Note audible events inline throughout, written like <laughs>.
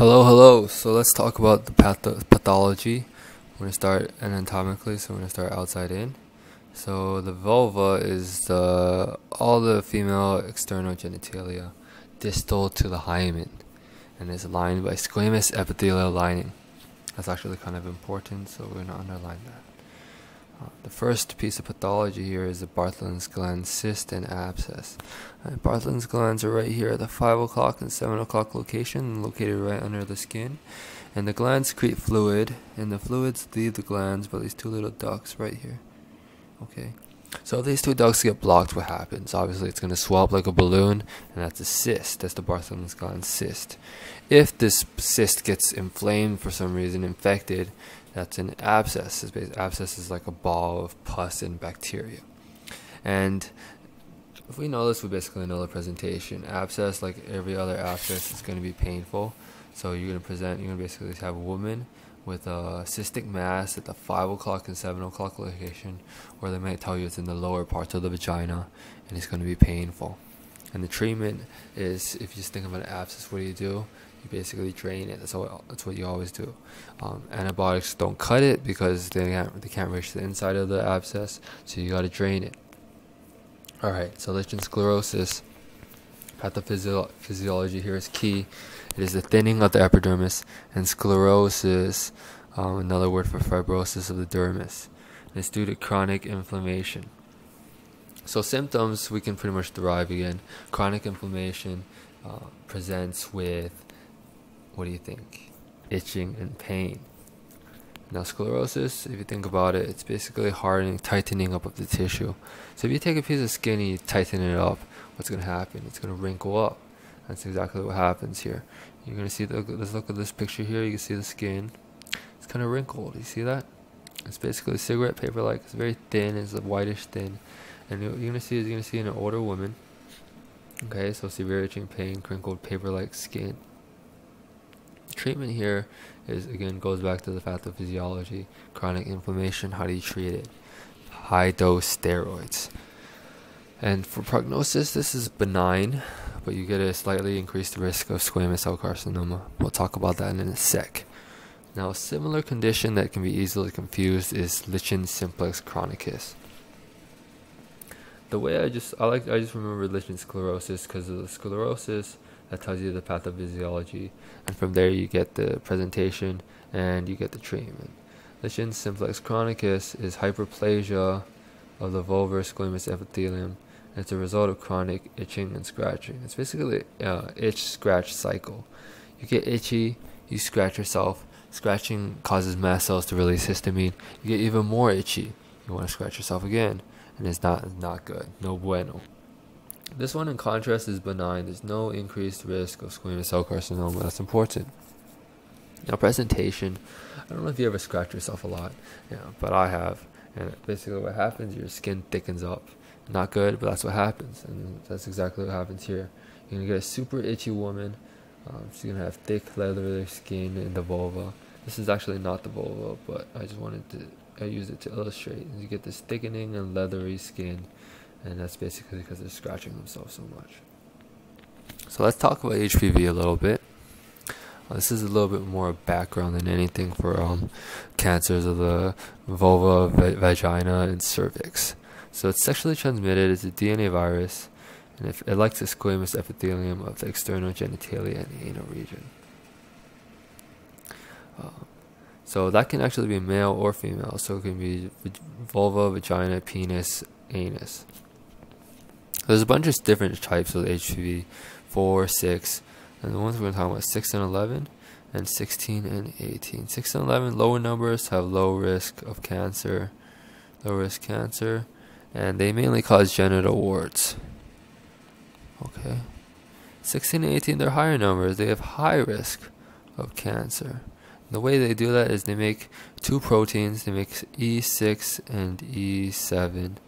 Hello, hello. So let's talk about the patho- pathology. We're going to start anatomically, so we're going to start outside in. So the vulva is the all the female external genitalia distal to the hymen and is lined by squamous epithelial lining. That's actually kind of important, so we're going to underline that. Uh, the first piece of pathology here is the Bartholin's gland cyst and abscess. Uh, Bartholin's glands are right here at the 5 o'clock and 7 o'clock location, located right under the skin. And the glands secrete fluid, and the fluids leave the glands by these two little ducts right here. Okay. So if these two ducts get blocked, what happens? Obviously, it's going to swell up like a balloon, and that's a cyst. That's the Bartholin's gland cyst. If this cyst gets inflamed for some reason, infected, that's an abscess. Abscess is like a ball of pus and bacteria. And if we know this, we basically know the presentation. Abscess, like every other abscess, is going to be painful. So you're going to present, you're going to basically have a woman with a cystic mass at the 5 o'clock and 7 o'clock location, where they might tell you it's in the lower parts of the vagina, and it's going to be painful. And the treatment is, if you just think of an abscess, what do you do? You basically drain it. That's what that's what you always do. Um, antibiotics don't cut it because they can't they can't reach the inside of the abscess, so you got to drain it. All right. So lichen sclerosis. Pathophysiology here is key. It is the thinning of the epidermis, and sclerosis, um, another word for fibrosis of the dermis. And it's due to chronic inflammation. So symptoms we can pretty much derive again. Chronic inflammation uh, presents with what do you think? Itching and pain. Now, sclerosis, if you think about it, it's basically hardening, tightening up of the tissue. So, if you take a piece of skin and you tighten it up, what's going to happen? It's going to wrinkle up. That's exactly what happens here. You're going to see, the, let's look at this picture here. You can see the skin. It's kind of wrinkled. You see that? It's basically cigarette paper like. It's very thin. It's a whitish thin. And you're going to see, you're going to see an older woman. Okay, so severe itching, pain, crinkled paper like skin treatment here is again goes back to the pathophysiology, chronic inflammation. How do you treat it? High dose steroids. And for prognosis, this is benign, but you get a slightly increased risk of squamous cell carcinoma. We'll talk about that in a sec. Now, a similar condition that can be easily confused is lichen simplex chronicus. The way I just I like I just remember lichen sclerosis because of the sclerosis that tells you the pathophysiology, and from there you get the presentation and you get the treatment. Lichen simplex chronicus is hyperplasia of the vulvar squamous epithelium. It's a result of chronic itching and scratching. It's basically uh, itch scratch cycle. You get itchy, you scratch yourself. Scratching causes mast cells to release histamine. You get even more itchy. You want to scratch yourself again, and it's not not good. No bueno. This one, in contrast, is benign. There's no increased risk of squamous cell carcinoma. That's important. Now, presentation. I don't know if you ever scratch yourself a lot, yeah, but I have. And basically, what happens, your skin thickens up. Not good, but that's what happens, and that's exactly what happens here. You're gonna get a super itchy woman. Um, she's gonna have thick, leathery skin in the vulva. This is actually not the vulva, but I just wanted to. I use it to illustrate. You get this thickening and leathery skin and that's basically because they're scratching themselves so much. So let's talk about HPV a little bit. Uh, this is a little bit more background than anything for um, cancers of the vulva, va- vagina, and cervix. So it's sexually transmitted. It's a DNA virus, and it likes the squamous epithelium of the external genitalia and anal region. Uh, so that can actually be male or female. So it can be vulva, vagina, penis, anus. There's a bunch of different types of HPV 4, 6, and the ones we're going to talk about 6 and 11, and 16 and 18. 6 and 11, lower numbers have low risk of cancer, low risk cancer, and they mainly cause genital warts. Okay. 16 and 18, they're higher numbers. They have high risk of cancer. The way they do that is they make two proteins. They make E6 and E7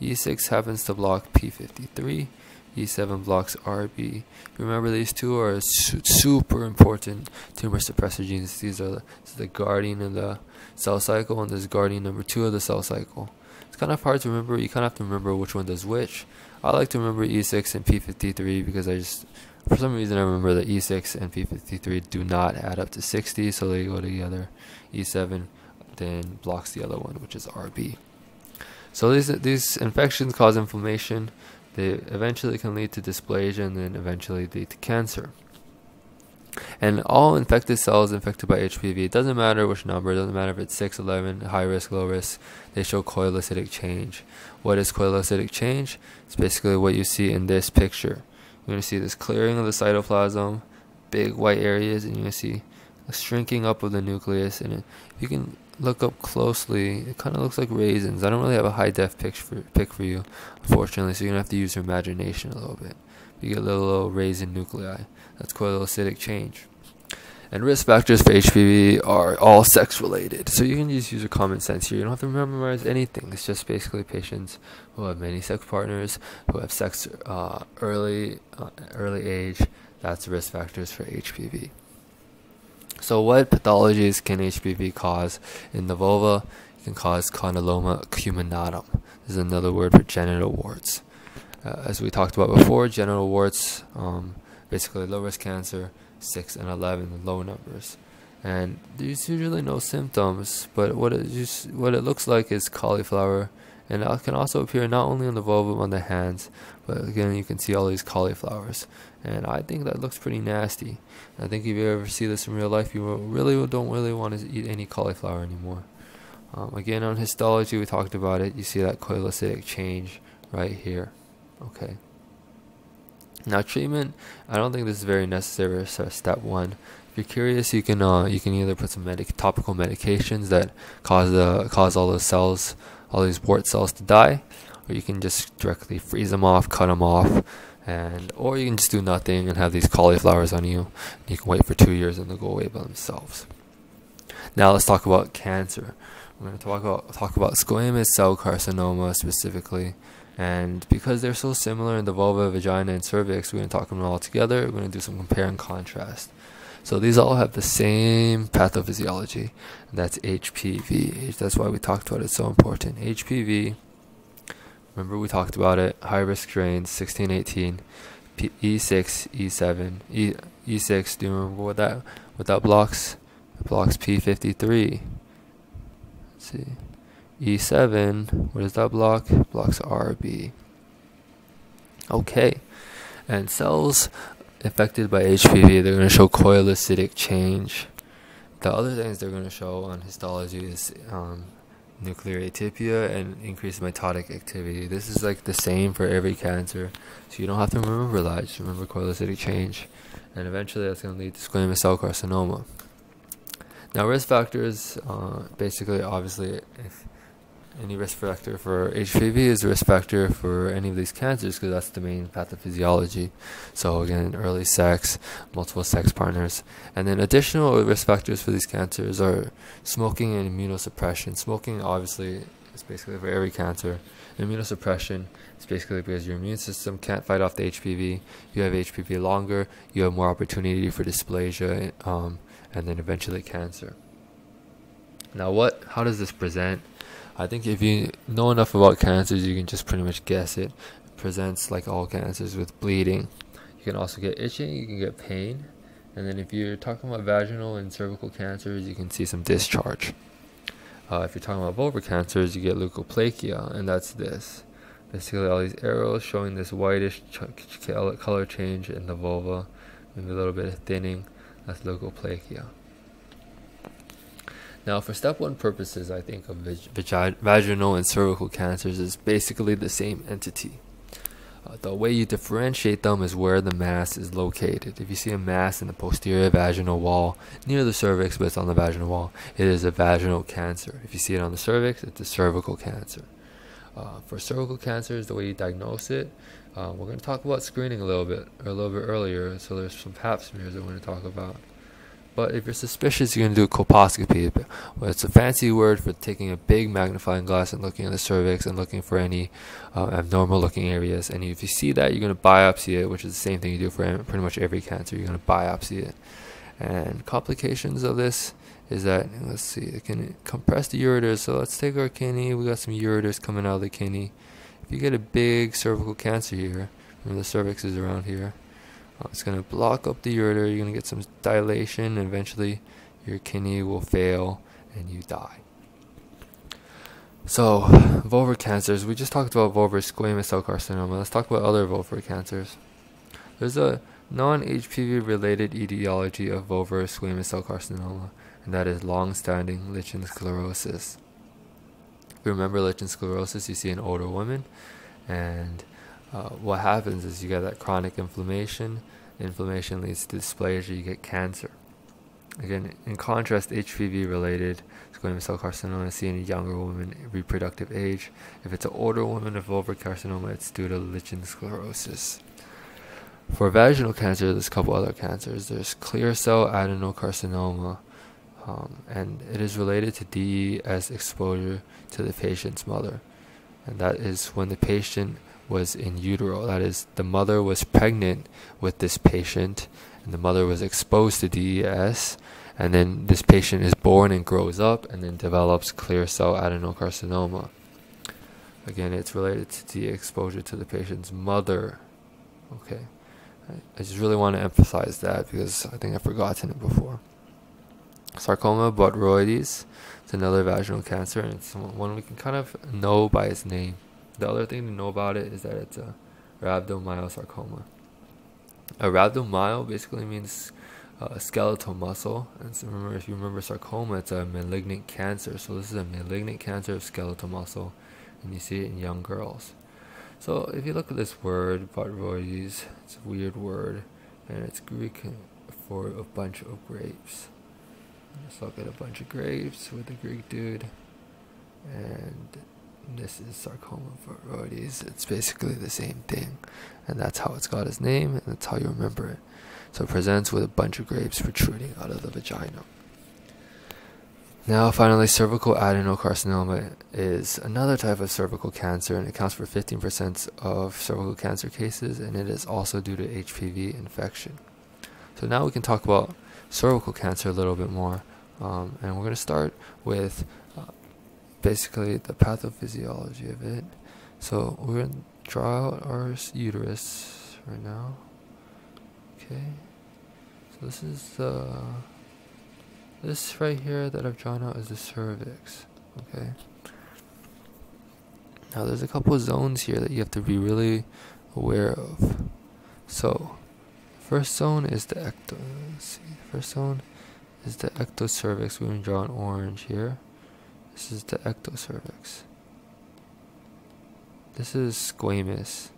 E6 happens to block P53. E7 blocks RB. Remember, these two are su super important tumor suppressor genes. These are the, the guardian of the cell cycle, and this guardian number two of the cell cycle. It's kind of hard to remember. You kind of have to remember which one does which. I like to remember E6 and P53 because I just for some reason I remember that E6 and P53 do not add up to 60, so they go together. E7 then blocks the other one, which is RB. So these these infections cause inflammation. They eventually can lead to dysplasia and then eventually lead to cancer. And all infected cells infected by HPV, it doesn't matter which number, it doesn't matter if it's 6, 11, high risk, low risk, they show koilocytic change. What is koilocytic change? It's basically what you see in this picture. You're going to see this clearing of the cytoplasm, big white areas, and you're going to see a shrinking up of the nucleus. And you can look up closely, it kind of looks like raisins. I don't really have a high def pic for, pic for you, unfortunately, so you're going to have to use your imagination a little bit. You get little, little raisin nuclei. That's koilocytic change. And risk factors for HPV are all sex related. So you can just use your common sense here. You don't have to memorize anything. It's just basically patients who have many sex partners, who have sex uh, early, uh, early age. That's risk factors for HPV. So, what pathologies can HPV cause in the vulva? It can cause condyloma acuminatum. This is another word for genital warts. Uh, as we talked about before, genital warts, um, basically low risk cancer, 6 and 11, low numbers. And there's usually no symptoms, but what it, just, what it looks like is cauliflower. And it can also appear not only on the vulva, but on the hands. But again, you can see all these cauliflowers. And I think that looks pretty nasty. I think if you ever see this in real life, you really don't really want to eat any cauliflower anymore. Um, again, on histology, we talked about it. You see that koilocytic change right here. Okay. Now treatment, I don't think this is very necessary for step one. If you're curious, you can uh, you can either put some medic- topical medications that cause the cause all the cells, all these wart cells to die, or you can just directly freeze them off, cut them off, and or you can just do nothing and have these cauliflowers on you. You can wait for two years and they'll go away by themselves. Now let's talk about cancer. We're going to talk about talk about squamous cell carcinoma specifically. And because they're so similar in the vulva, vagina, and cervix, we're going to talk them all together. We're going to do some compare and contrast. So these all have the same pathophysiology, and that's HPV. That's why we talked about it. It's so important. HPV. Remember we talked about it. High risk strains, 16, 18, P- E6, E7, E E6. Do you remember what that what that blocks? It blocks P53. Let's see. E7, what does that block? Blocks RB. Okay, and cells affected by HPV, they're going to show koilocytic change. The other things they're going to show on histology is um, nuclear atypia and increased mitotic activity. This is like the same for every cancer, so you don't have to remember that. Just remember coelocytic change, and eventually that's going to lead to squamous cell carcinoma. Now, risk factors, uh, basically, obviously, if any risk factor for HPV is a risk factor for any of these cancers because that's the main pathophysiology. So again, early sex, multiple sex partners, and then additional risk factors for these cancers are smoking and immunosuppression. Smoking obviously is basically for every cancer. Immunosuppression is basically because your immune system can't fight off the HPV. You have HPV longer, you have more opportunity for dysplasia, um, and then eventually cancer. Now, what? How does this present? I think if you know enough about cancers, you can just pretty much guess it. It presents like all cancers with bleeding. You can also get itching, you can get pain. And then if you're talking about vaginal and cervical cancers, you can see some discharge. Uh, if you're talking about vulvar cancers, you get leukoplakia, and that's this. Basically, all these arrows showing this whitish color change in the vulva, maybe a little bit of thinning. That's leukoplakia. Now, for step one purposes, I think of vag- vaginal and cervical cancers is basically the same entity. Uh, the way you differentiate them is where the mass is located. If you see a mass in the posterior vaginal wall near the cervix, but it's on the vaginal wall, it is a vaginal cancer. If you see it on the cervix, it's a cervical cancer. Uh, for cervical cancers, the way you diagnose it, uh, we're going to talk about screening a little bit, or a little bit earlier. So there's some pap smears that we're going to talk about. But if you're suspicious, you're going to do a colposcopy. Well, it's a fancy word for taking a big magnifying glass and looking at the cervix and looking for any uh, abnormal looking areas. And if you see that, you're going to biopsy it, which is the same thing you do for pretty much every cancer. You're going to biopsy it. And complications of this is that, let's see, it can compress the ureters. So let's take our kidney. We got some ureters coming out of the kidney. If you get a big cervical cancer here, remember the cervix is around here. Uh, it's going to block up the ureter. You're going to get some dilation, and eventually your kidney will fail and you die. So, vulvar cancers. We just talked about vulvar squamous cell carcinoma. Let's talk about other vulvar cancers. There's a non HPV related etiology of vulvar squamous cell carcinoma, and that is long standing lichen sclerosis. If you remember lichen sclerosis, you see in older women, and uh, what happens is you get that chronic inflammation. Inflammation leads to dysplasia, you get cancer. Again, in contrast, HPV related squamous cell carcinoma seen in younger women, reproductive age. If it's an older woman with vulvar carcinoma, it's due to lichen sclerosis. For vaginal cancer, there's a couple other cancers. There's clear cell adenocarcinoma, um, and it is related to DES exposure to the patient's mother. And that is when the patient was in utero. That is, the mother was pregnant with this patient, and the mother was exposed to DES. And then this patient is born and grows up and then develops clear cell adenocarcinoma. Again, it's related to the exposure to the patient's mother. Okay. I just really want to emphasize that because I think I've forgotten it before. Sarcoma botryoides it's another vaginal cancer, and it's one we can kind of know by its name. The other thing to know about it is that it's a rhabdomyosarcoma. A rhabdomyo basically means uh, skeletal muscle, and so remember, if you remember sarcoma, it's a malignant cancer. So this is a malignant cancer of skeletal muscle, and you see it in young girls. So if you look at this word, botryoides, it's a weird word, and it's Greek for a bunch of grapes. Let's look at a bunch of grapes with a Greek dude, and this is sarcoma botryoides. It's basically the same thing, and that's how it's got its name, and that's how you remember it. So it presents with a bunch of grapes protruding out of the vagina. Now, finally, cervical adenocarcinoma is another type of cervical cancer and it accounts for 15% of cervical cancer cases, and it is also due to HPV infection. So, now we can talk about cervical cancer a little bit more, um, and we're going to start with uh, basically the pathophysiology of it. So, we're going to draw out our uterus right now. Okay, so this is the. Uh, this right here that I've drawn out is the cervix. Okay. Now there's a couple of zones here that you have to be really aware of. So, first zone is the ecto. see, first zone is the ectocervix. We're going to draw an orange here. This is the ectocervix. This is squamous.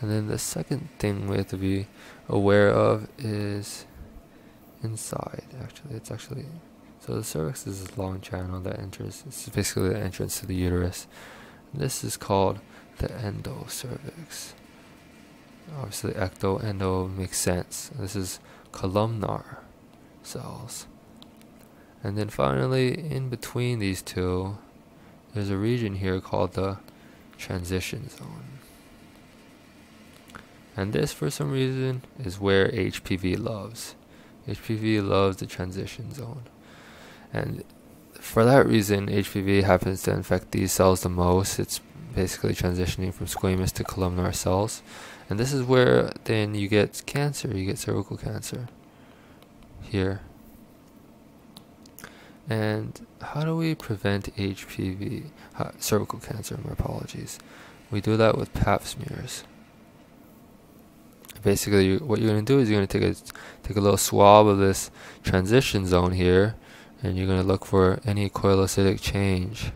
And then the second thing we have to be aware of is inside actually. It's actually so the cervix is this long channel that enters it's basically the entrance to the uterus. This is called the endocervix. Obviously ecto endo makes sense. This is columnar cells and then finally in between these two there's a region here called the transition zone and this for some reason is where HPV loves HPV loves the transition zone. And for that reason, HPV happens to infect these cells the most. It's basically transitioning from squamous to columnar cells. And this is where then you get cancer, you get cervical cancer here. And how do we prevent HPV, uh, cervical cancer? My apologies. We do that with pap smears basically what you're going to do is you're going to take a take a little swab of this transition zone here and you're going to look for any koilocytic change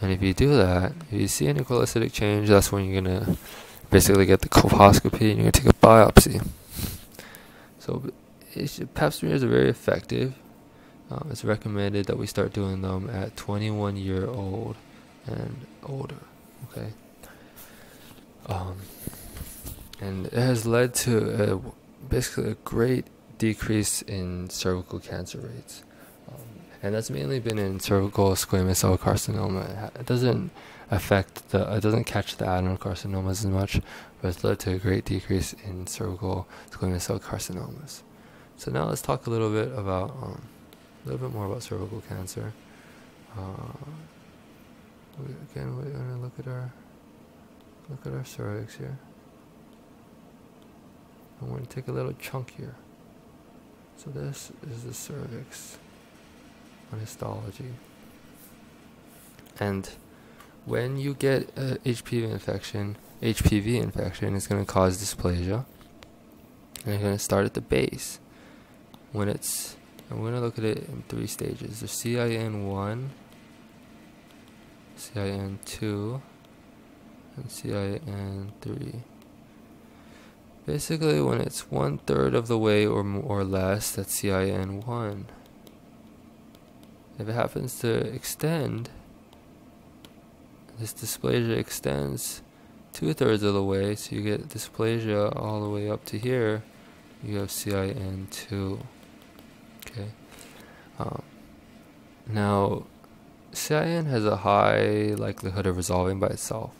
and if you do that if you see any koilocytic change that's when you're going to basically get the <laughs> colposcopy and you're going to take a biopsy so pap smears are very effective um, it's recommended that we start doing them at 21 year old and older okay um, and it has led to a, basically a great decrease in cervical cancer rates. Um, and that's mainly been in cervical squamous cell carcinoma. It doesn't affect the, it doesn't catch the adenocarcinomas as much, but it's led to a great decrease in cervical squamous cell carcinomas. So now let's talk a little bit about, um, a little bit more about cervical cancer. Uh, again, we're going to look at our look at our cervix here. I'm going to take a little chunk here. So this is the cervix on histology. And when you get a HPV infection, HPV infection is going to cause dysplasia. And it's going to start at the base. When it's, I'm going to look at it in three stages. There's CIN1, CIN2, and CIN3. Basically, when it's one third of the way or or less, that's CIN1. If it happens to extend, this dysplasia extends two thirds of the way, so you get dysplasia all the way up to here. You have CIN2. Okay. Um, now, CIN has a high likelihood of resolving by itself.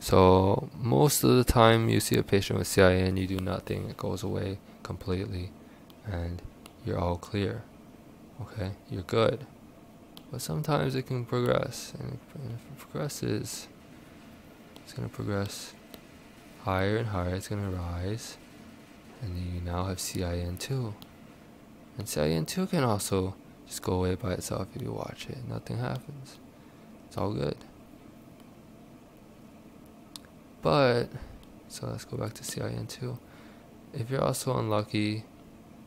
So most of the time you see a patient with CIN, you do nothing, it goes away completely, and you're all clear. Okay, you're good. But sometimes it can progress, and if it progresses, it's going to progress higher and higher. It's going to rise, and then you now have CIN2. And CIN2 can also just go away by itself if you watch it. Nothing happens. It's all good. But, so let's go back to CIN2. If you're also unlucky,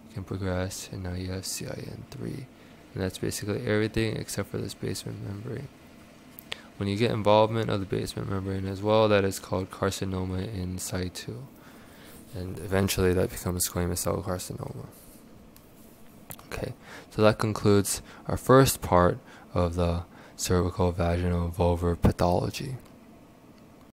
you can progress, and now you have CIN3. And that's basically everything except for this basement membrane. When you get involvement of the basement membrane as well, that is called carcinoma in situ. And eventually that becomes squamous cell carcinoma. Okay, so that concludes our first part of the cervical vaginal vulvar pathology.